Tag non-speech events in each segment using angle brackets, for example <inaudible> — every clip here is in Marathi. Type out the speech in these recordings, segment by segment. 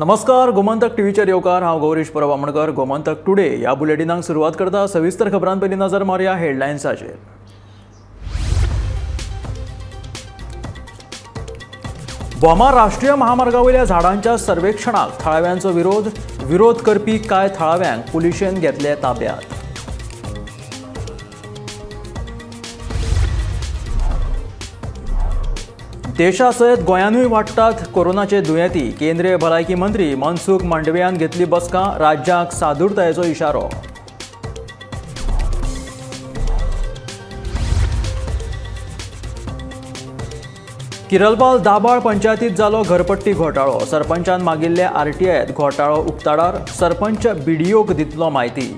नमस्कार गोमंतक टीव्हीचेर येवकार हांव गौरीश परब आमणकर गोमंतक टुडे ह्या बुलेटिनाक सुरवात करता सविस्तर खबरां पयलीं नजर मारया हेडलायन्साचेर बोमा राष्ट्रीय महामार्गावयल्या झाडांच्या सर्वेक्षणाक थळाव्यांचो विरोध. विरोध करपी कांय थळाव्यांक पुलिशेन घेतले ताब्यात? देशा सयत गोंयानूय वाडटात कोरोनाचे दुयेंती. केंद्रीय भलायकी मंत्री मनसुख मांडवियान घेतली बसका राज्याक सादूरतायेचो इशारो. किरलबाल दाबाळ पंचायतीत जालो घरपट्टी घोटाळो. सरपंचान मागिल्ले आरटीआयत घोटाळो उक्ताडार सरपंच बीडीओक दितलो म्हायती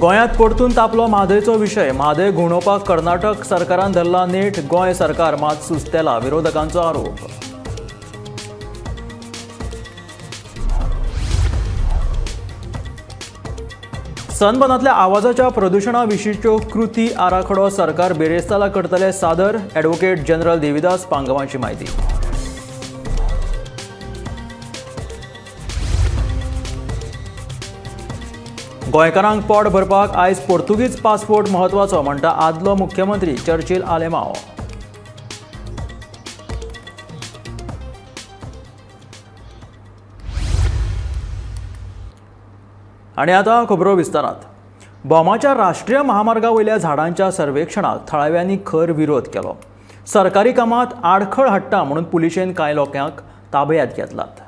गोंयांत परतून तापलो म्हादयचो विशय म्हादय घुंवडोवपाक कर्नाटक सरकारान धरला नेट गोंय सरकार मात सुस्तेला विरोधकांचो आरोप. सनबनांतल्या आवाजाच्या प्रदुशणा विशींच्यो कृती आराखडो सरकार बेरेस्ताला करतले सादर ॲडव्होकेट जनरल देविदास पांगवांची म्हायती. गोंयकारांक पोट भरपाक आयज पोर्तुगीज पासपोर्ट म्हत्वाचो म्हणटा आदलो मुख्यमंत्री चर्चिल आलेमाव आनी आतां खबरो विस्तारांत. बोमाच्या राष्ट्रीय महामार्गावयल्या झाडांच्या सर्वेक्षणाक थळाव्यांनी खर विरोध केलो. सरकारी कामांत आडखळ हाडटा म्हणून पुलिशेन कांय लोकांक ताब्यात घेतलात.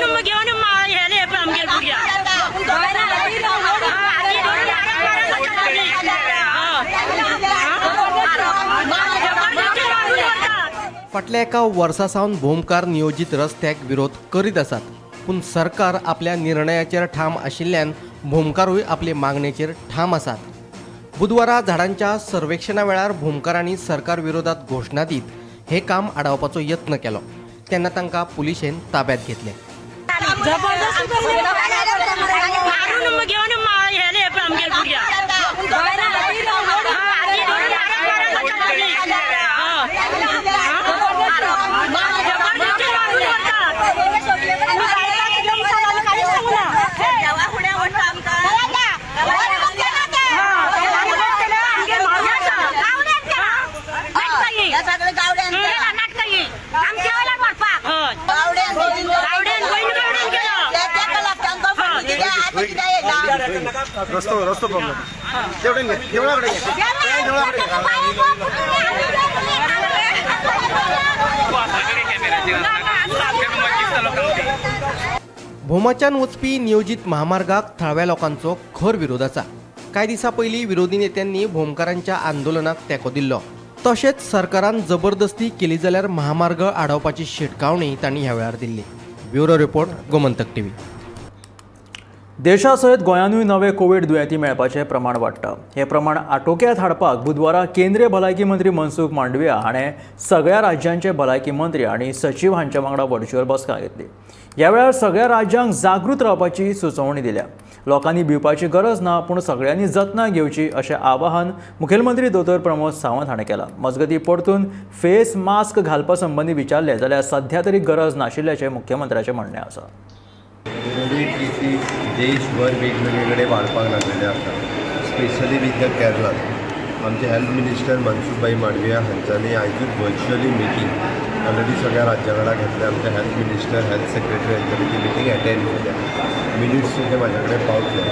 घेऊन मग घेऊन मा- ह्याले फाटल्या एका वर्सा सावन भोमकार नियोजीत रस्त्याक विरोध करीत आसात पूण सरकार आपल्या निर्णयाचेर ठाम आशिल्ल्यान भोमकारूय आपले मागणेचेर ठाम आसात बुधवारा झाडांच्या सर्वेक्षणा वेळार भोमकारांनी सरकार विरोधात घोशणा दीत हे काम आडावपाचो यत्न केलो. तेन्ना तांकां पुलिशेन ताब्यात घेतलें. जबरदस्ती करली मारून मग घेऊन मा- ह्याले आमगे भुरग्या. हा, रस्तो रस्तो प्रॉब्लेम तेवढे घे देवळाकडे देवळाकडे भोमाच्यान वचपी नियोजीत महामार्गाक थळव्या लोकांचो खर विरोध आसा कांय दिसा पयलीं विरोधी नेत्यांनी भोमकारांच्या आंदोलनाक तेंको दिल्लो. तशेंच सरकारान जबरदस्ती केली जाल्यार महामार्ग आडावपाची शिटकावणी तांणी ह्या वेळार Delhi. Bureau report Gomantak TV. देशा सयत गोंयानूय नवे कोवीड दुयेंती मेळपाचें प्रमाण वाडटा हें प्रमाण आटोक्यांत हाडपाक बुधवारा केंद्रीय भलायकी मंत्री मनसुख मांडविया हाणें सगळ्या राज्यांचे भलायकी मंत्री आनी सचीव हांच्या वांगडा व्हर्च्युअल बसका घेतली. ह्या वेळार सगळ्या राज्यांक जागृत रावपाची सुचोवणी दिल्या. लोकांनी भिवपाची गरज ना पूण सगळ्यांनी जतनाय घेवची अशें आवाहन मुखेलमंत्री दोतोर प्रमोद सावंत हाणें केलां. मजगतीं परतून फेस मास्क घालपा संबंदी विचारलें जाल्यार सध्या तरी गरज नाशिल्ल्याचें मुख्यमंत्र्याचें म्हणणें आसा. कोवीड केसीस देशभर वेगवेगळे वाडपाक लागलेले आसा स्पेशली विथ द केरला आमचे हेल्थ मिनिस्टर मनसुखभाई मांडविया हांच्यांनी आयजूच व्हर्च्युअली मिटींग ऑलरेडी सगळ्या राज्यां वांगडा घेतल्या. आमचे हेल्थ मिनिस्टर हेल्थ सेक्रेटरी हांच्यांनी ती मिटींग अटेंड केल्या. मिनिट्स ते म्हाज्या कडेन पावतले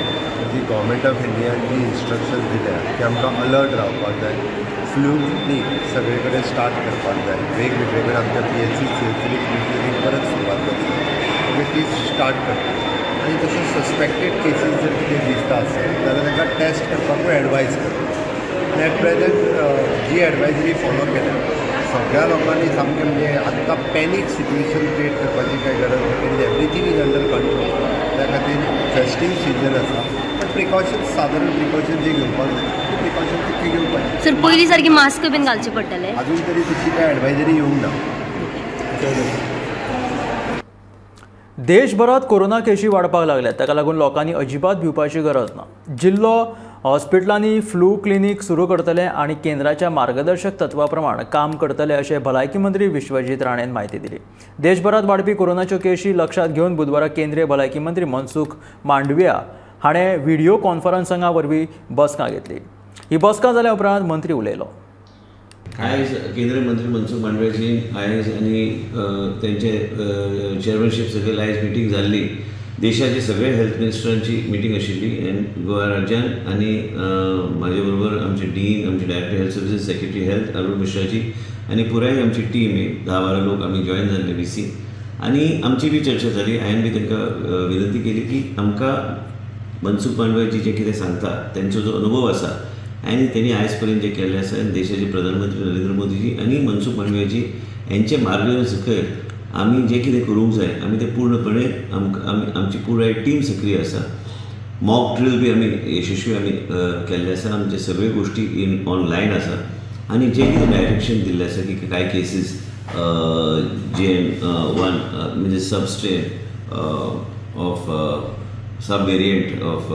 ती गोवमेंट ऑफ इंडियान जी इन्स्ट्रक्शन दिल्या की आमकां अलर्ट रावपाक जाय. फ्लूनी सगळे कडेन स्टार्ट करपाक जाय. वेगवेगळे कडेन आमच्या P H C C H C परत सुरवात करची ती स्टार्ट करता. आनी तशें सस्पेक्टेड केसीस जर कितें दिसता आसत जाल्यार तांकां टेस्ट करपाकूय एडवायज करता. एट प्रेझेंट जी एडवायजरी फॉलो केल्या सगळ्या लोकांनी सामकें म्हणजे आत्तां पॅनीक सिट्युएशन क्रिएट करपाची कांय गरज ना एवरीथींग इज अंडर कंट्रोल त्या खातीर फेस्टीव सिजन आसा बट प्रिकॉशन्स सादारण प्रिकॉशन जी घेवपाक जाय ती प्रिकॉशन ती घेवपाची सर पयलीं सारकी मास्क बीन घालचे पडटले अजून तरी तशी काय एडवायजरी येवंक ना देशभरात कोरोना केशी वाडपाक लागल्यात. ताका लागून लोकांनी अजिबात भिवपाची गरज ना जिल्लो हॉस्पिटलांनी फ्लू क्लिनीक सुरू करतले आणि केंद्राच्या मार्गदर्शक तत्वा प्रमाण काम करतले अशें भलायकी मंत्री विश्वजीत राणेन म्हायती दिली. देशभरात वाडपी कोरोनाच्यो केशी लक्षात घेवन बुधवारा केंद्रीय भलायकी मंत्री मनसुख मांडविया हाणें व्हिडिओ कॉन्फरन्सिंगा वरवीं बसका घेतली. ही बसका जाल्या उपरांत मंत्री उलयलो. आयज केंद्रीय मंत्री मनसुख मांडव्याची एस आनी त्यांचे तेंचे चेअरमॅनशीप सकयल आयज मिटींग जाल्ली देशाचे सगळे हेल्थ मिनिस्टरांची मिटींग आशिल्ली आनी गोवा राज्यान आनी म्हाजे बरोबर आमचे डीन आमचे director health services secretary health Arun मिश्राची आनी पुराय आमची टीम एक धा बारा लोक आमी जॉईन जाल्ले बी सी आनी आमची बी चर्चा जाली हांवें बी तांकां विनंती केली की आमकां मनसुख मांडव्याची जे कितें सांगता त्यांचो जो अनुभव आसा आनी त्यांनी आयज पर्यंत जे केल्लें आसा आनी देशाचे प्रधानमंत्री नरेंद्र मोदीजी आनी मनसुख मांडवियाजी यांचे मार्गदर्शन सकयल आमी जें कितें करूंक जाय आमी तें पूर्णपणे आमकां आमची पुराय टीम सक्रीय आसा मॉक ड्रील बी आमी यशस्वी आमी केल्ले आसा आमचे सगळे गोश्टी इन ऑनलायन आसा आनी जे कितें डायरेक्शन दिल्लें आसा की कांय केसीस जे वन म्हणजे substrain of sub variant of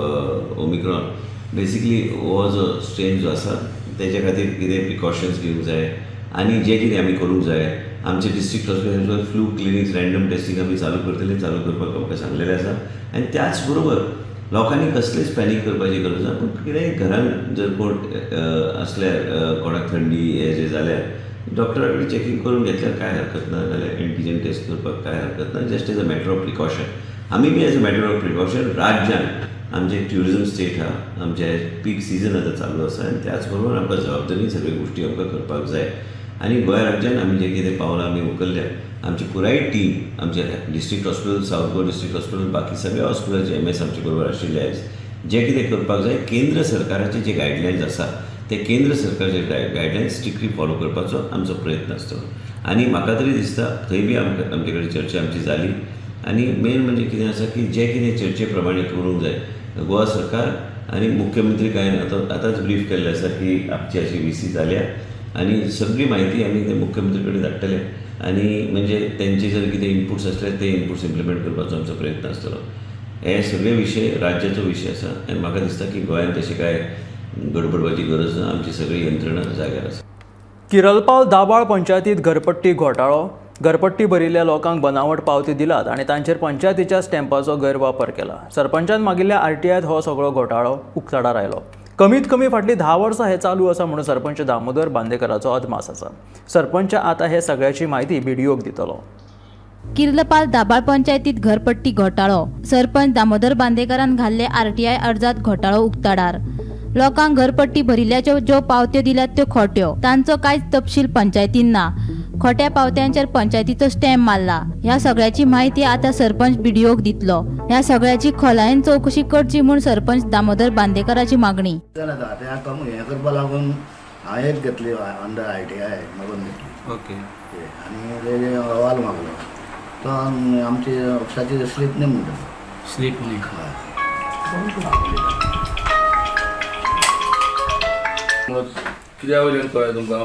Omicron basically हो जो स्ट्रेन जो आसा तेच्या खातीर कितें प्रिकॉशन्स घेवंक जाय. आनी जें कितें आमी करूंक जाय आमचे district hospital flu clinics random testing आमी चालू करतले चालू करपाक आमकां सांगलेलें आसा. आनी त्याच बरोबर लोकांनी कसलेच पॅनीक करपाची गरज ना पूण कितेंय घरान जर कोण असल्यार कोणाक थंडी हे जे जाल्यार डॉक्टरा कडेन चॅकींग करून घेतल्यार कांय हरकत ना जाल्यार एंटीजन टेस्ट करपाक कांय हरकत ना just as a matter of precaution आमी बी as a matter of precaution राज्यान आमचे ट्युरिझम स्टेट हा आमचे पीक सिजन आतां चालू आसा आनी त्याच बरोबर आमकां जबाबदारी सगळ्यो गोश्टी आमकां करपाक जाय. आनी गोंय राज्यान आमी जें कितें पावलां आमी उखल्ल्या आमची पुराय टीम आमचे district hospital south Goa district hospital बाकी सगळ्या हॉस्पिटलाचे एम एस आमचे बरोबर आशिल्ले आयज जें कितें करपाक जाय केंद्र सरकाराचे जे गायडलायन्स आसा ते केंद्र सरकारचे गायडलायन्स स्ट्रिक्टली फॉलो करपाचो आमचो प्रयत्न आसतलो आनी म्हाका तरी दिसता थंय बी आमकां आमचे कडेन चर्चा आमची जाली. आनी मेन म्हणजे कितें आसा की जें कितें चर्चे प्रमाणे करूंक जाय गोवा सरकार आनी मुख्यमंत्री काय आता आतांच ब्रीफ केल्लें आसा की आमची अशी व्ही सी जाल्या आनी सगळी म्हायती आमी म्हणजे ते मुख्यमंत्री कडेन धाडटले आनी म्हणजे तेंचे जर कितें इनपुट्स आसले ते इनपुट्स इम्प्लिमेंट करपाचो आमचो प्रयत्न आसतलो हे सगळे विशय राज्याचो विशय आसा आनी म्हाका दिसता की गोंयांत तशी काय गडबडपाची गरज ना आमची सगळी यंत्रणा जाग्यार आसा किरलपाल दाबाळ पंचायतीत घरपट्टी घोटाळो. घरपट्टी भरिल्ल्या लोकांक बनावट पावती दिलात आनी तांचेर पंचायतीच्या स्टॅम्पाचो गैरवापर केला. सरपंचान मागिल्ल्या आरटीआयत हो सगळो घोटाळो उक्ताडार आयलो. कमीत कमी फाटलीं धा वर्सां हें चालू आसा म्हणून सरपंच दामोदर बांदेकराचो अदमास आसा. सरपंच आतां हे सगळ्याची म्हायती बीडीओक दितलो. किर्लपाल दाबाळ पंचायतीत घरपट्टी घोटाळो. सरपंच दामोदर बांदेकरान घाल्ले आरटीआय अर्जात घोटाळो उक्ताडार. लोकांक घरपट्टी भरिल्ल्याच्यो ज्यो पावत्यो दिल्यात त्यो खोट्यो. तांचो कांयच तपशील पंचायतीन. ना खोट्या पावत्यांचेर पंचायतीचो स्टॅम्प मारला. ह्या सगळ्याची म्हायती आतां सरपंच बीडीओक दितलो. ह्या सगळ्याची खोलायेन चवकशी करची म्हूण सरपंच दामोदर बांदेकराची मागणी. हांवें एक घेतली अंडर आय टी आय मागून घेतली ओके. आनी अहवाल मागलो तो आमची स्लीप न्ही म्हणटा स्लीप न्ही कित्या वयल्यान कळ्ळें तुमकां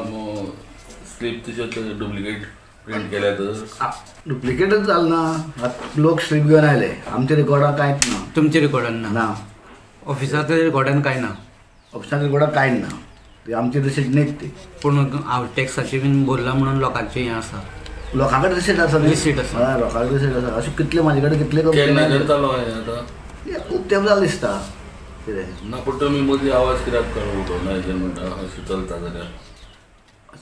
स्लीप तशें डुप्लिकेट प्रिंट केल्या तर डुप्लिकेटच जालें ना. आतां लोक स्लीप घेवन आयले आमच्या रिकॉर्डाक कांयच ना. तुमच्या रिकॉर्डान ना. ना. ऑफिसाच्या रिकॉर्डान काय ना. ऑफिसाच्या रिकॉर्डाक कांयच ना. ती आमची रिसीट न्हीच ती. पूण हांव टॅक्साची बीन बोरला म्हणून लोकांचें हें आसा लोकां कडेन रिसीट आसा न्ही? Receipt आसा. हय लोकां कडेन रिसीट आसा अशें कितले म्हाजे कडेन कितले केन्ना कंप्लेन करतालो हांवें आतां. खूब तेंप जालें दिसता कितें ना पूण तुमी मदीं आवाज कित्याक काडून उठोवना. हेजेर म्हणटा अशें चलता जाल्यार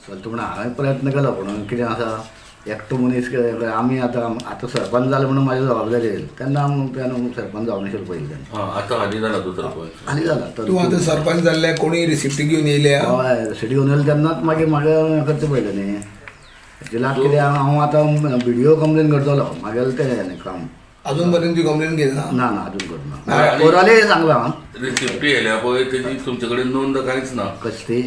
चलता पूण हांवें प्रयत्न केलो पूण कितें आसा एकटो मनीस के- आमी आतां आतां सरपंच जाले म्हणून म्हाजी जबाबदारी येयली तेन्ना आमी तेन्ना सरपंच जावं नाशिल्लो पयलीं तेन्ना हां आतां हालीं जाला तूं सरपंच. हालीं जाला तर तूं आतां सरपंच जाल्ले कोणी रिसिप्टी घेवन येयल्या हय सिटी घेवन येयले तेन्नाच मागीर म्हाका हें करचें पडलें न्ही एक्चुली आतां कितें हांव आतां व्हिडिओ कंप्लेन करतलो म्हागेलें तें काम. अजून पर्यंत ती कंप्लेन घेतला ना? ना अजून करना कोराले सांगलां हांव रिसिप्टी येयल्या पळय तेजी तुमचे कडेन नोंद कांयच ना. कशी ती?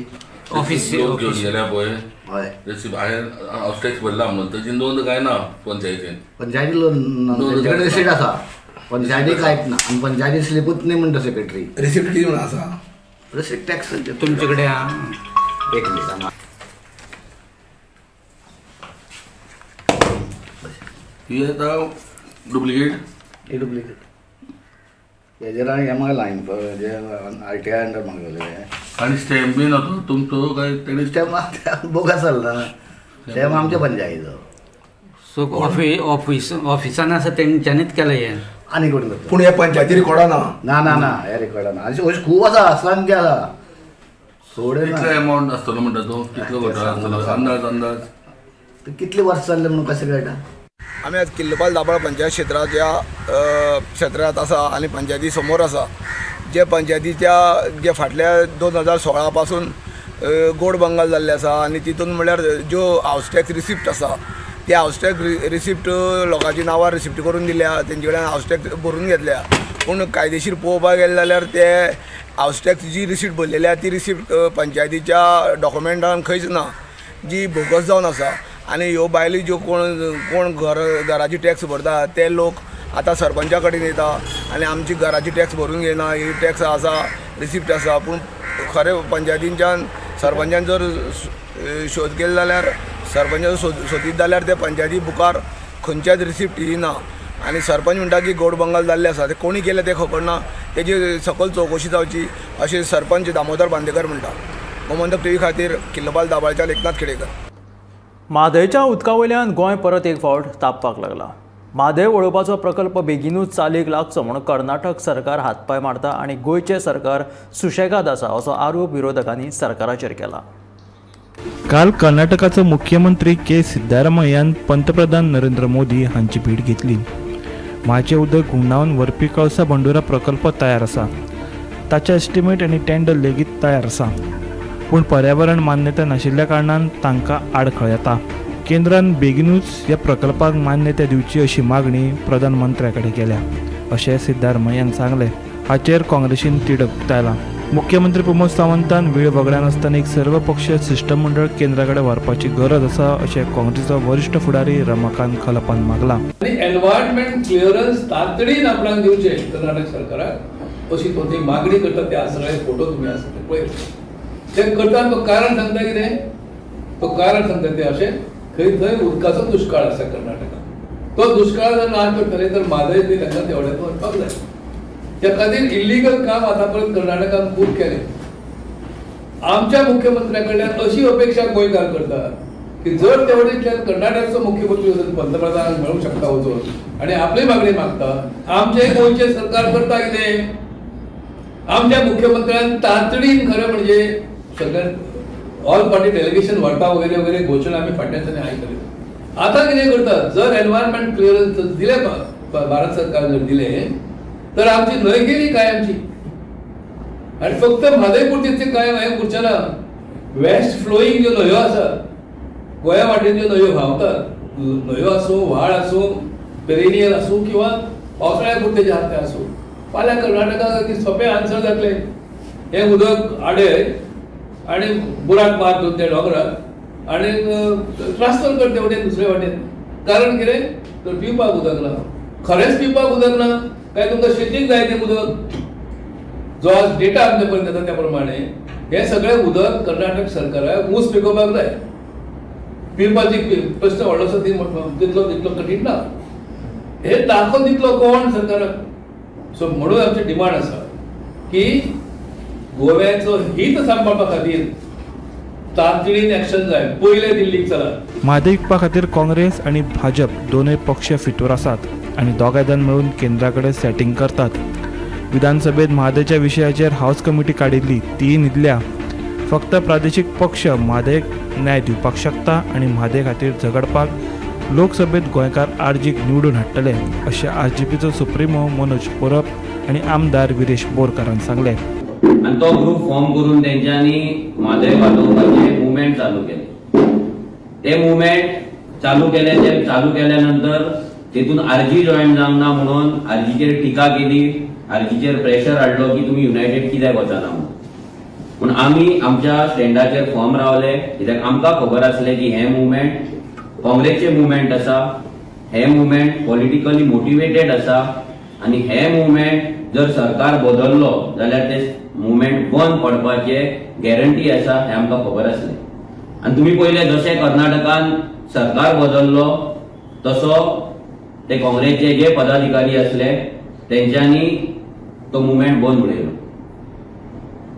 ऑफिस गेल्या पळय हय. रिसिप्ट हांवें हावस टॅक्स भरला म्हणून तेजी नोंद काय ना पंचायतीन. पंचायती कडेन रिसीट आसा पंचायती कांयच ना आनी पंचायती स्लिपूच न्ही म्हणटा सेक्रेटरी रिसिप्ट किती म्हणून आसा रिसीट टॅक्स तुमचे कडेन एक मिनिट ही आतां डुप्लिकेट ही डुप्लिकेट हेजेर आनी हें म्हाका लायन जे आर टी आय अंडर मागलेले आणि स्टॅम्प बी नव्हतो? तुमचो काय तेणे स्टॅम्प <laughs> बोगस चलना स्टॅम्प आमच्या पंचायतीचो सो ऑफि ऑफिस ऑफिसान आसा तेंच्यांनीच केलं हें. आनी कोण करता पूण हे पंचायती रिकॉर्डा ना ना ना ना हे रेकॉर्डान. अशें अशें खूब आसा असंख्य आसा सोडे कितलो अमावंट आसतलो म्हणटा तो? कितलो घोटाळो आसतलो अंदाज अंदाज. कितले वर्स जाल्ले म्हणून कशें कळटा आमी आज किल्लोपाल दाबाळ पंचायत क्षेत्राच्या क्षेत्रात आसा आनी पंचायती समोर आसा जे पंचायतीच्या जे फाटल्या दोन हजार सोळा पासून गोड बंगाल जाल्ले आसा आनी तितून म्हळ्यार ज्यो हावस टॅक्स रिसिप्ट आसा ते हावस टॅक्स रिसिप्ट लोकांची नांवां रिसिप्ट करून दिल्या तेंचे कडल्यान हावस टॅक्स भरून घेतल्या. पूण कायदेशीर पळोवपाक गेले जाल्यार ते हावस टॅक्स जी रिसिप्ट भरलेली आहा ती रिसिप्ट पंचायतीच्या डॉक्युमेंटान खंयच ना जी बोगस जावन आसा आनी ह्यो बायलो ज्यो कोण कोण घर घराची टॅक्स भरता ते लोक आतां सरपंचा कडेन येता आनी आमची घराची टॅक्स भरून घेना ही टॅक्स आसा रिसिप्ट आसा पूण खरें पंचायतींच्यान सरपंचान जर शोध केलो जाल्यार सरपंचान सोद सोदीत जाल्यार ते पंचायती बुकार खंयच्याच रिसिप्ट येना आनी सरपंच म्हणटा की गोड बंगाल जाल्ले आसा ते कोणी केले ते खबर ना. तेजी सकल चवकशी जावची अशें सरपंच दामोदर बांदेकर म्हणटा. गोमंतक टी व्ही खातीर किल्लपाल दाबाळच्या एकनाथ खेडेकर. म्हादयच्या उदका वयल्यान गोंय परत एक फावट तापपाक लागला. म्हादय वळोवपाचो प्रकल्प बेगीनूच चालीक लागचो म्हूण कर्नाटक सरकार हातपाय मारता आनी गोंयचें सरकार सुशेगाद आसा असो आरोप विरोधकांनी सरकाराचेर केला. काल कर्नाटकाचो मुख्यमंत्री के सिद्धारामय्यान पंतप्रधान नरेंद्र मोदी हांची भेट घेतली. म्हाजें उदक हुंडावन व्हरपी कळसा बंडुरा प्रकल्प तयार आसा. ताचे एस्टिमेट आनी टेंडर लेगीत तयार आसा. पूण पर्यावरण मान्यता नाशिल्ल्या कारणान तांकां आडखळ येता. केंद्रान बेगीनूच ह्या प्रकल्पाक मान्यता दिवची अशी मागणी प्रधानमंत्र्या कडेन केल्या. अशें सिद्धारमय्यान सांगलें. हाचेर काँग्रेसीन तिडक उक्तायला. मुख्यमंत्री प्रमोद सावंतान वेळ वगड्यान आसतना एक सर्वपक्षीय शिष्टमंडळ केंद्रा कडेन व्हरपाची गरज आसा अशें काँग्रेसचो वरिश्ठ फुडारी रमाकांत खलपान मागला. एनवायरमेंट क्लिअरन्स तातडीन आपणाक दिवचे कर्नाटक सरकाराक अशी तो ती मागणी करता त्या सगळे फोटो तुम्ही आसा ते पळय ते करता तो कारण सांगता कितें तो कारण सांगता ते अशें खंय थंय उदकाचो दुश्काळ आसा कर्नाटकात. तो दुश्काळ जर ना करतले तर म्हादय बी तांकां तेवढ्यात व्हरपाक जाय त्या खातीर इल्लीगल काम आतापर्यंत कर्नाटकान खूब केलें. आमच्या मुख्यमंत्र्या कडल्यान अशी अपेक्षा गोंयकार करता की जर तेवढेंतल्यान कर्नाटकचो मुख्यमंत्री वचून पंतप्रधान मेळूंक शकता वचून आनी आपली मागणी मागता आमचे गोंयचे सरकार करता कितें आमच्या मुख्यमंत्र्यान तातडीन खरें म्हणजे सगळ्यात ऑल पार्टी डेलिगेशन व्हरपा वगैरे वगैरे घोषणा आमी फाटल्या दिसांनी आयकले आतां कितें करता? जर एनवायरमेंट क्लिअरन्स दिले भारत सरकार जर दिले तर आमची न्हंय गेली कायमची आणि फक्त म्हादय पुरती ते हांवें उरचें ना वेस्ट फ्लोईंग ज्यो न्हंयो आसात गोंया वाटेन ज्यो न्हंयो व्हांवतात न्हंयो आसूं व्हाळ आसूं पेरेनियल आसूं किंवा पावसाळ्या पुरते जे आसात ते आसूं फाल्यां कर्नाटकाक की सोंपें आन्सर जातलें हें उदक आडय आनी बुराक मार दोन त्या डोंगराक आनी ट्रान्सफर कर ते वटेन दुसरे वटेन कारण कितें तर पिवपाक उदक ना खरेंच पिवपाक उदक ना काय तुमकां शेतीक जाय तें उदक? जो आज डेटा आमचे पर्यंत येता त्या प्रमाणे हे सगळें उदक कर्नाटक सरकाराक ऊस पिकोवपाक जाय. पिवपाची प्रश्न व्हडलोसो ती तितलो तितलो कठीण ना. हे दाखोवन दितलो कोण सरकाराक सो म्हणून आमची डिमांड आसा की गोव्याचं हित सांबाळपा खातीर तातडीन एक्शन जाय पयले दिल्लीक चला. म्हादय विकपा खातीर काँग्रेस आनी भाजप दोनूय पक्ष फितूर आसात आनी दोगांय जाण मेळून केंद्रा कडेन सेटिंग करतात. विधानसभेत म्हादयच्या विशयाचेर हावस कमिटी काडिल्ली ती न्हिदल्या फक्त प्रादेशीक पक्ष म्हादयक न्याय दिवपाक शकता आनी म्हादय खातीर झगडपाक लोकसभेत गोंयकार आर्जीक निवडून हाडटले अशें आर जी पीचो सुप्रिमो मनोज परब आनी आमदार विरेश बोरकारान सांगलें. आणि तो ग्रुप फॉर्म करून तेंच्यांनी म्हादय वाटोवपाचे मुवमेंट चालू केले. ते मुवमेंट चालू केले ते चालू केल्यानंतर तितून आरजी जॉईन जावंक ना म्हणून आरजीचेर टिका केली. आरजीचेर प्रेशर हाडलो की तुम्ही युनायटेड कित्याक वचना म्हणून. पूण आमी आमच्या स्टँडाचेर फॉर्म रावले. कित्याक आमकां खबर आसलें की हे मुवमेंट काँग्रेसचे मुवमेंट आसा हे मुवमेंट पॉलिटिकली मोटिवेटेड आसा आनी हे मुवमेंट जर सरकार बदललो जाल्यार ते मुवमेंट बंद पडपाचे गॅरंटी आसा हें आमकां खबर आसलें. आनी तुमी पयले जशें कर्नाटकान सरकार बदल्लो तसो ते काँग्रेसचे जे पदाधिकारी आसले तेंच्यांनी तो मुवमेंट बंद उडयलो.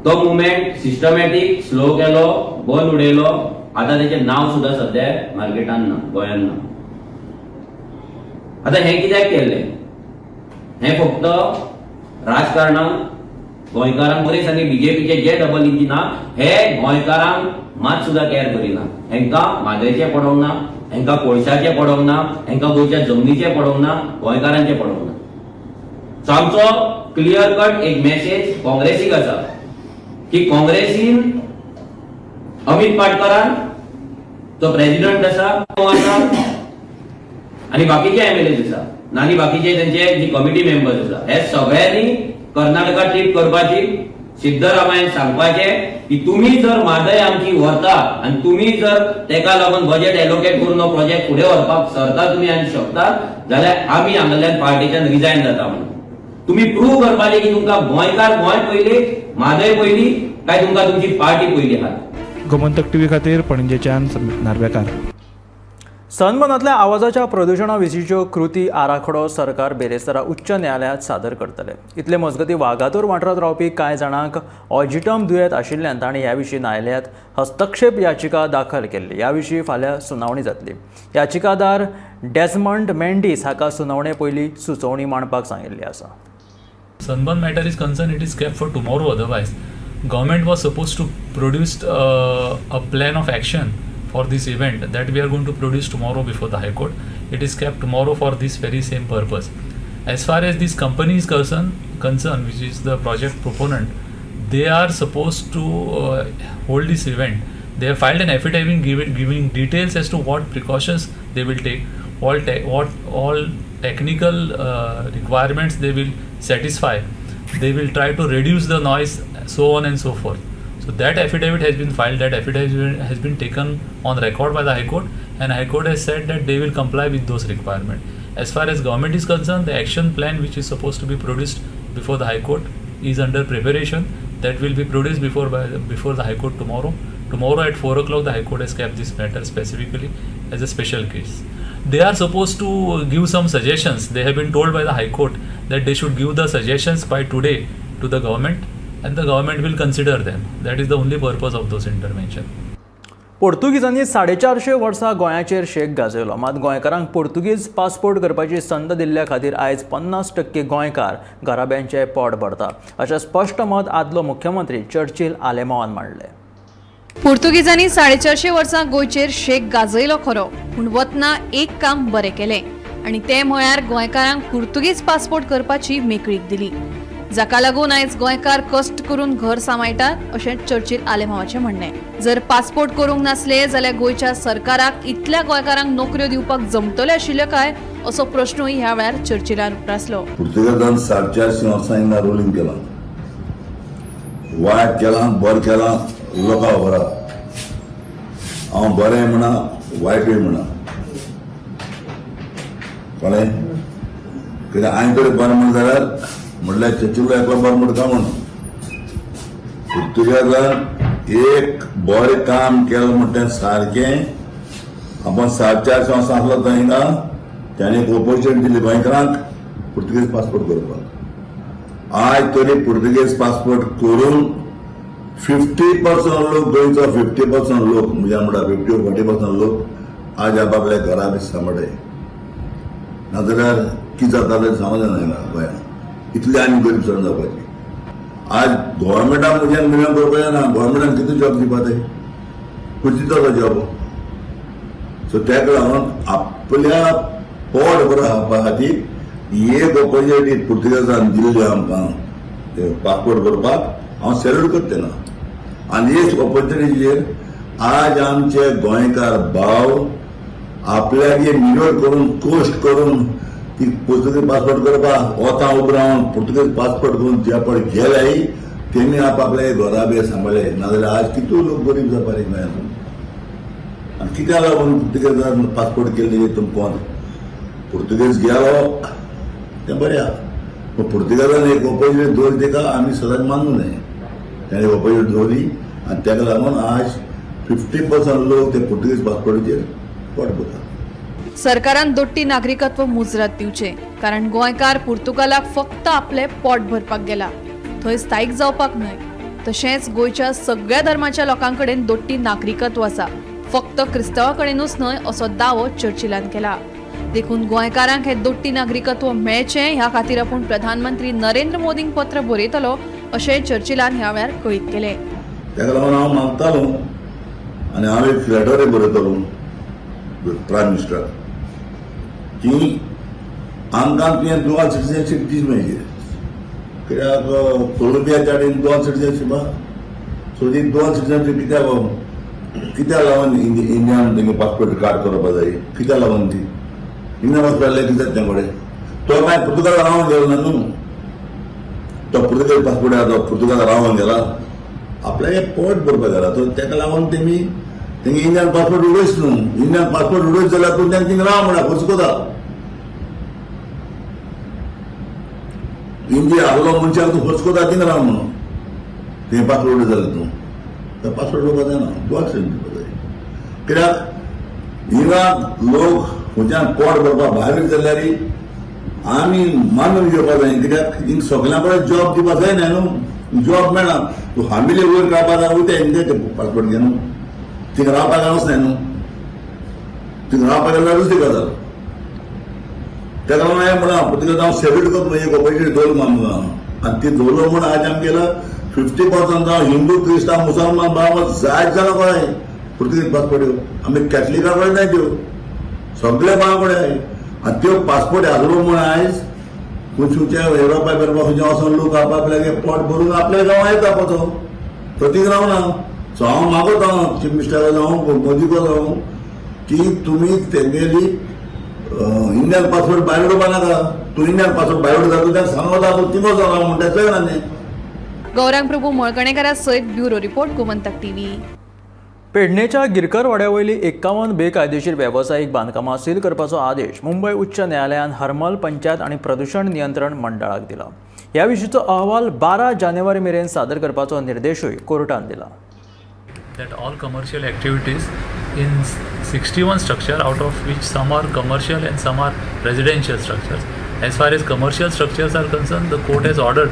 तो मुवमेंट सिस्टमॅटीक स्लो केलो बंद उडयलो. आतां तेचें नांव सुद्दां सध्या मार्केटान ना गोंयांत ना आतां हें कित्याक केल्लें हें फक्त राजकारणाक गोंयकारांक बरें आनी बीजेपीचे जे डबल इंजीन हे गोंयकारांक मात सुद्दां कॅर करिना. हेंकां माद्रेचें पडोंक ना हेंकां कोळशाचें पडोंक ना हेंकां गोंयच्या जमनीचें पडोंक ना गोंयकारांचें पडोंक ना. सो आमचो क्लियर कट एक मेसेज काँग्रेसीक आसा. की काँग्रेसीन अमित पाटकरान तो प्रेसिडेंट आसा तो आसा आणि बाकीचे एज आसा. आनी बाकीचे त्यांचे जी कमिटी मेंबर्स आसा. हे सगळ्यांनी कर्नाटका ट्रीप करपाची सिद्धरामायण सांगपाचे. की तुम्ही जर म्हादय आमची व्हरता आणि तुम्ही जर तेका लागून बजेट एलोकेट करून हो प्रोजेक्ट फुडें व्हरपाक सरता तुम्ही आनी शकता जाल्यार आमी हांगाल्यान पार्टीच्यान रिजायन जाता म्हणून. तुम्ही प्रूव करपाचे की तुमकां गोंयकार गोंय पयली म्हादय पयली काय तुमकां तुमची पार्टी पयली आहा गोमंतक टीव्ही खातीर पणजेच्यान नार्वेकार. सनमनातल्या आवाजाच्या प्रदूषणाविशींच्यो कृती आराखडो सरकार बेरेस्तारा उच्च न्यायालयांत सादर करतले. इतले मजगती वागातोर वाठारांत रावपी कांय जाणांक ऑजिटम दुयेंत आशिल्ल्यान तांणी ह्या विशीं न्यायालयांत हस्तक्षेप याचिका दाखल केल्ली. ह्या विशीं फाल्यां सुनावणी जातली. याचिकादार डेस्मंड मेंडीस हाका सुनावणे पयलीं सुचोवणी मांडपाक सांगिल्ली आसा. Sunburn matter is concern it is kept for tomorrow. Otherwise government was suppose to produce a plan of of for this event that we are going to produce tomorrow before the High Court. It is kept tomorrow for this very same purpose. As far as this company is concerned, concerned which is the project proponent, they are supposed to uh, hold this event. They have filed an affidavit giving, giving details as to what precautions they will take, all te- what all technical uh, requirements they will satisfy. They will try to reduce the noise, so on and so forth. So that affidavit has been filed. That affidavit has been taken on record by the High Court, and High Court has said that they will comply with those requirements. As far as government is concerned, the action plan which is supposed to be produced before the High Court is under preparation. That will be produced before by before the High Court tomorrow. Tomorrow at four o'clock, the High Court has kept this matter specifically as a special case. They are supposed to give some suggestions. They have been told by the High Court that they should give the suggestions by today to the government, and the government will consider them. That is the only purpose of those intervention. पोर्तुगीजांनी साडेचारशे वर्सां गोंयाचेर शेक गाजयलो. मात गोंयकारांक पोर्तुगीज पासपोर्ट करपाची संद दिल्ल्या खातीर आयज पन्नास टक्के गोंयकार घराब्यांचे पोट भरता. अशें स्पश्ट मत आदलो मुख्यमंत्री चर्चिल आलेमावान मांडलें. पुर्तुगीजांनी साडेचारशे वर्सां गोंयचेर शेक गाजयलो खरो पूण वतना एक काम बरें केलें. आनी तें म्हळ्यार गोंयकारांक पुर्तुगीज पासपोर्ट करपाची मेकळीक दिली. जाका लागून आयज गोंयकार कश्ट करून घर सांबाळटात अशें चर्चील आलेमावाचें म्हणणें. जर पासपोर्ट करूंक नासले जाल्यार गोंयच्या सरकाराक इतल्या गोंयकारांक नोकऱ्यो दिवपाक जमतले आशिल्ल्यो काय असो प्रश्नूय ह्या वेळार चर्चिलान उप्रासलो पुर्तुगेजान साडे चारशे वर्सां रोलिंग केलां. वायट केलां बरें केलां लोकां खबरा हांव बरें म्हणा वायटूय म्हणा. कळ्ळें कित्याक हांवें तरी बरें म्हणलें जाल्यार म्हणल्यार चर्चिलो एकलो बरें म्हण म्हणून? म्हण पुर्तुगेजान एक बरें काम केलं म्हणटा सारकें आपण सात चार वर्सां आसलो थंय हिंगा त्याने एक ऑपॉर्च्युनिटी दिली गोंयकारांक पुर्तुगेज पासपोर्ट करपाक आज तरी पुर्तुगेज पासपोर्ट करून फिफ्टी पर्संट लोक गोंयचो फिफ्टी पर्संट लोक म्हणजे म्हणटा फिफ्टी फोर्टी पर्संट लोक आज आपापल्या घरा बी सांबाळे नाजाल्यार कितें जातालें समजना हिंगा गोंयांत इतली आनी गरीबसाण जावपाची आज गोवोरमेंटा म्हज्यान मिळून करपाचें ना गोवोरमेंटान कितें जॉब दिवपा ते पूण दिता तो जॉब सो तेका लागून आपल्या पोट बरो हाडपा खातीर एक ऑपॉर्च्युनिटी पुर्तुगेजान दिल्ली आमकां पासपोर्ट करपाक हांव सॅल्यूट करता ना. आनी एक ऑपॉर्च्युनिटीचेर आज आमचे गोंयकार भाव आपल्यागे मिनोट करून कोश्ट करून ती पुर्तुगेज पासपोर्ट करपाक वता उबो रावन पुर्तुगेज पासपोर्ट करून जे पळय गेल्याय त्यांनी आपापले घरा बी सांबाळले नाजाल्यार आज कितू लोक गरीब जावपा रे गोंयांत आनी कित्याक लागून पुर्तुगेजान पासपोर्ट केल्ले तुमकां पुर्तुगेज गेलो हो. तें बरें आहा पूण पुर्तुगेजान एक ऑपॉर्च्युनिटी दवरली तेका आमी सदांच मानू न्हय ताणें ऑपॉर्च्युनिटी दवरली आनी तेका लागून आज फिफ्टी पर्संट लोक ते पुर्तुगेज पासपोर्टाचेर पोट भरता सरकारान दोट्टी नागरिकत्व मुजरत दिवचे. कारण गोंयकार पुर्तुगालाक फक्त आपले पोट भरपाक गेला. थंय स्थायीक जावपाक न्हय. तशेंच गोंयच्या सगळ्या धर्माच्या लोकां कडेन दोट्टी नागरिकत्व आसा. फक्त क्रिस्तांवां कडेनूच न्हय असो दावो चर्चिलान केला. देखून गोंयकारांक हे दोट्टी नागरिकत्व मेळचें ह्या खातीर आपूण प्रधानमंत्री नरेंद्र मोदींक पत्र बरयतलो अशें चर्चिलान ह्या वेळार कळीत केलें. ताका लागून हांव मागतालो आनी हांव एक लेटरूय बरयतलो प्रायम मिनिस्टराक की आमकां तुवें दुआल सिटीजनशीप दीस मेळची कित्याक कोलंबियाच्या कडेन दुआल सिटीजनशीप आहा सो ती दुआल सिटीजनशीप कित्याक कित्याक लागून इंडियान तेंगे पासपोर्ट कार्ड करपा जाय कित्याक लागून ती इंडियान पासपोर्ट कित्याक तें कडेन तो काय पुर्तुगाल रावन गेलो ना न्हू तो पुर्तुगेज पासपोर्ट आहा तो पुर्तुगाल रावन गेला आपल्याक एक पोट भरपाक गेला तो तेका लागून तेमी तेंगे इंडियन पासपोर्ट उडयच न्हू इंडियन पासपोर्ट उडयत जाल्यार तूं तेंका थिंगा इंडिया आहलो मनशाक तूं खर्च कोता थिंगा राव म्हणून तें पासपोर्ट उडयत जाल्यार पासपोर्ट उडोवपाक जायना तूं एक्सेंट दिवपाक जाय हिंगा लोक खंयच्यान पोट भरपाक भायर जाल्यार आमी मानून घेवपाक जाय कित्याक हिंगा सगळ्यां कडेन जॉब दिवपाक जायना न्हू जॉब मेळना तूं फॅमिली वयर रावपाक जाय वयता पासपोर्ट घे न्हू थिंगा रावपाक गावच न्हय न्हू थिंगा रावपाक गेल्यार दुसरी गजाल ताका लागून हांवें म्हणा पुर्तुगेज हांव सेवेट करता म्हजे गोपायचेर दवरलो आमकां आनी ती दवरलो म्हूण आज आमगेलो फिफ्टी पर्संट जावं हिंदू क्रिस्तांव मुसलमान बाबा जायत जालो कळ्ळें पुर्तुगेज पासपोर्ट आमी कॅथलिका कडेन नाय त्यो. सगळे गोंया कडेन आनी त्यो पासपोर्ट आसलो म्हूण आयज खंयच्या युरोपा बिरोपा खंयच्या वचोन लोक आपल्यागे पोट भरून आपल्या गांवां येता पळय तो. तो रावना सो हांव मागता चीफ मिनिस्टरा जावं मोदीको जावं की तुमी तेंगेली इंडियन पासपोर्ट भायर उडोवपा नाका. तूं इंडियन पासपोर्ट भायर उडयता तूं ताका सांगता तूं थिंगो राव म्हणटा चलना न्ही गौरांग प्रभू मळकणेकारा सयत ब्युरो रिपोर्ट गोमंतक टीव्ही. पेडणेच्या गिरकर वाड्यावयली एक्कावन बेकायदेशीर वेवसायीक बांदकामां सील करपाचो आदेश मुंबय उच्च न्यायालयान हरमल पंचायत आनी प्रदुशण नियंत्रण मंडळाक दिला. ह्या विशींचो अहवाल बारा जानेवारी मेरेन सादर करपाचो निर्देशूय कोर्टान दिला. That all commercial activities in 61 structure out of which some are commercial and some are residential structures. As far as commercial structures are concerned the court has ordered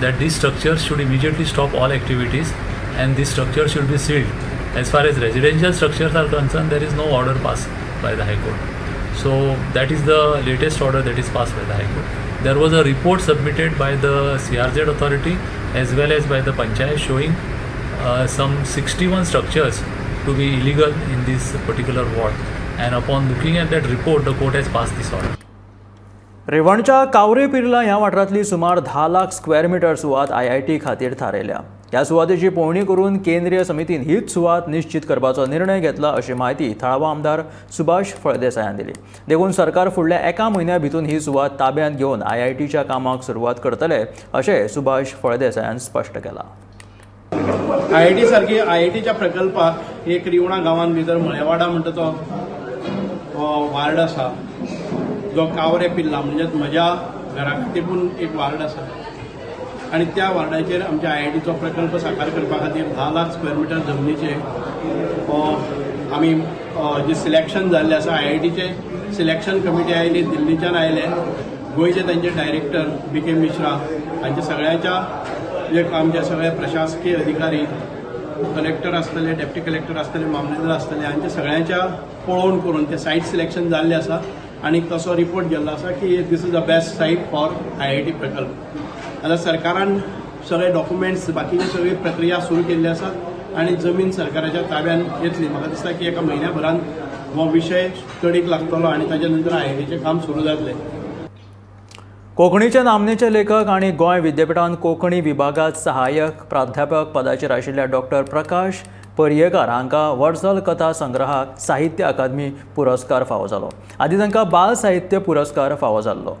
that these structures should immediately stop all activities and these structures should be sealed. As far as residential structures are concerned there is no order passed by the high court. So that is the latest order that is passed by the high court. There was a report submitted by the crz authority as well as by the panchayat showing Uh, some 61 structures to be illegal in this particular ward. And upon looking at that report the court has passed this order. रेवणच्या कावरे पिर्ला ह्या वाठारांतली सुमार धा लाख स्क्वेअर मिटर सुवात आय आय टी खातीर थारायल्या ह्या सुवातेची पळोवणी करून केंद्रीय समितीन हीच सुवात निश्चित करपाचो निर्णय घेतला अशी माहिती थळावा आमदार सुभाष फळदेसायान दिली. देखून सरकार फुडल्या एका म्हयन्या भितून ही सुवात ताब्यांत घेवन आय आय टीच्या कामाक सुरवात करतले अशें सुभाष फळदेसायान स्पश्ट केलां. आय आय टी सारखी आय आय टीच्या प्रकल्पाक एक रिवणा गांवांत भितर मळेवाडा म्हणटा तो वार्ड आसा. जो कावरे पिल्ला म्हणजे म्हज्या घरा खातीर पूण एक वार्ड आसा. आनी त्या वार्डाचेर आमच्या आय आय टीचो प्रकल्प साकार करपा खातीर धा लाख स्क्वेअर मिटर जमनीचे आमी जे सिलेक्शन जाल्लें आसा आय आय टीचे सिलेक्शन कमिटी आयली दिल्लीच्यान आयले. गोंयचे तांचे डायरेक्टर बी के मिश्रा हांचे सगळ्यांच्या जे आमचे सगळे प्रशासकीय अधिकारी कलेक्टर आसतले डेप्टी कलेक्टर आसतले मामलेदार आसतले हांचे सगळ्यांच्या पळोवन करून ते सायट सिलेक्शन जाल्लें आसा आनी तसो रिपोर्ट गेल्लो आसा की this is the best site for I I T प्रकल्प. आतां सरकारान सगळे डॉक्युमेंट्स बाकीची सगळी प्रक्रिया सुरू केल्ली आसा आनी जमीन सरकाराच्या ताब्यात येतली म्हाका दिसता की एका म्हयन्या हो विशय कडीक लागतलो आनी ताज्या नंतर आय आय टीचें काम सुरू जातलें कोंकणीचे नामनेचे लेखक आणि गोंय विद्यापीठांत कोंकणी विभागात सहाय्यक प्राध्यापक पदाचेर आशिल्ल्या डॉक्टर प्रकाश पर्येकार हांकां वर्सल कथा संग्रहाक साहित्य अकादमी पुरस्कार फावो जालो. आदी तांकां बाल साहित्य पुरस्कार फावो जाल्लो.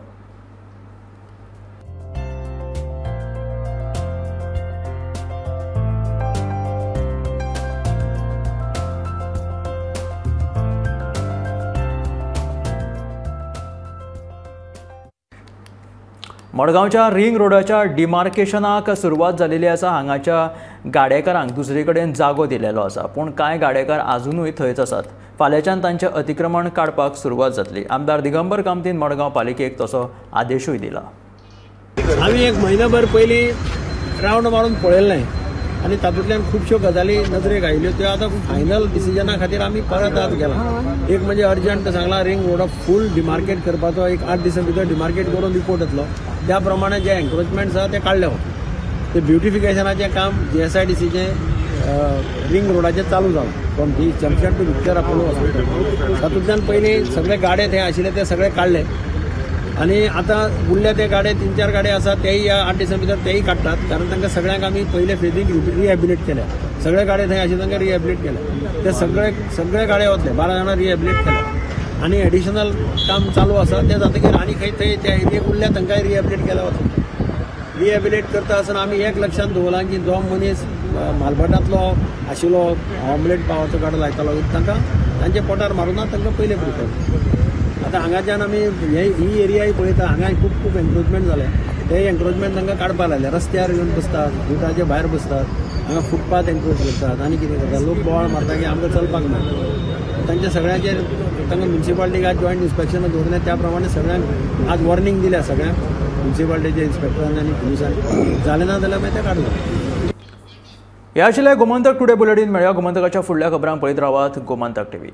मडगांवच्या रिंग रोडाच्या डिमार्केशनाक सुरवात जालेली आसा हांगाच्या गाडेकारांक दुसरे कडेन जागो दिलेलो आसा पूण कांय गाडेकार आजुनूय थंयच आसात फाल्यांच्यान तांचें अतिक्रमण काडपाक सुरवात जातली. आमदार दिगंबर कामतीन मडगांव पालिकेक तसो आदेशूय दिला. आम्ही एक म्हयनोभर पयलीं रावंड मारून पळयलें आनी तातूंतल्यान खुबश्यो गजाली नजरेक आयल्यो त्यो आतां फायनल डिसिजना खातीर आमी परत आत गेला. एक म्हणजे अर्जंट सांगला रिंग रोड फूल डिमार्केट करपाचो एक आठ दिसां भितर डिमार्केट करून रिपोर्ट येतलो. त्या प्रमाणे जे एन्क्रोचमेंट आसा ते काडले हो. ते ब्युटिफिकेशनाचें काम जी एस आय डी सीचें रिंग रोडाचेर चालू जालां from the junction to Victor Apollo hospital तातूंतल्यान पयलीं सगळे गाडे थंय आशिल्ले ते सगळे काडले आनी आतां उरल्या ते गाड्या तीन चार गाड्या असतात त्याही ह्या आठ दिसां भितर तेय काडटात कारण तांकां सगळ्यांक आमी पयले फेजीक रिहॅबिलेट केल्या. सगळे गाड्या थंय आशिल्ले तांकां रिहॅबिलेट केल्या. ते सगळे सगळे गाड्या वतले बारा जाणां रिहॅबिलेट केल्या आनी एडिशनल काम चालू आसा तें जातकीर आनी खंय थंय त्या एरियेक उरल्या तांकांय रिहॅबिलेट केल्या वता रिहॅबिलेट करता आसतना आमी एक लक्षांत दवरलां की जो मनीस म्हालभटांतलो आशिल्लो ऑमलेट पावाचो गाडो लायतालो तांकां तांचे पोटार मारुना तांकां पयले प्रिफर आतां हांगाच्यान आमी हे ही एरियाय पळयता हांगा खूब खूब एन्क्रोचमेंट जालें ते एन्क्रोचमेंट तांकां काडपाक लागले. रस्त्यार येवन बसतात दुटाचे भायर बसतात हांगा फुटपाथ एन्क्रोच करतात आनी कितें करतात? लोक बोवाळ मारता की आमकां चलपाक मेळटा तांच्या सगळ्यांचेर तांकां म्युन्सिपाल्टीक आज जॉयंट इन्स्पेक्शन दवरलें त्या प्रमाणे सगळ्यांक आज वॉर्निंग दिल्या सगळ्यांक. म्युन्सिपाल्टीच्या इन्स्पेक्टरांनी आनी पुलिसांनी जालें ना. जाल्यार मागीर ते काडलो हे आशिल्ले गोमंतक टुडे बुलेटीन मेळया. गोमंतकाच्या फुडल्या खबरांक पळयत रावात गोमंतक टीव्ही.